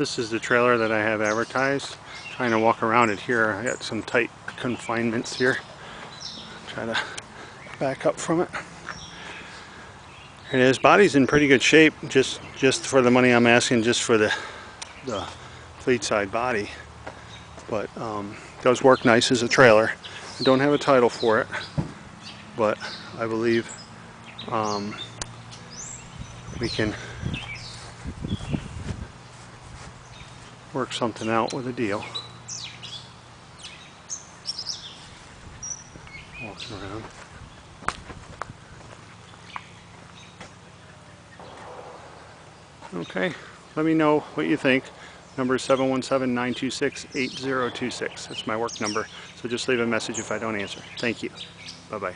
This is the trailer that I have advertised. Trying to walk around it here. I got some tight confinements here. Try to back up from it. Here it is. Body's in pretty good shape. Just just for the money I'm asking, just for the the fleet side body. But um, does work nice as a trailer. I don't have a title for it, but I believe um, we can work something out with a deal. Walking around. Okay, let me know what you think. Number is 717-926-8026. That's my work number. So just leave a message if I don't answer. Thank you. Bye-bye.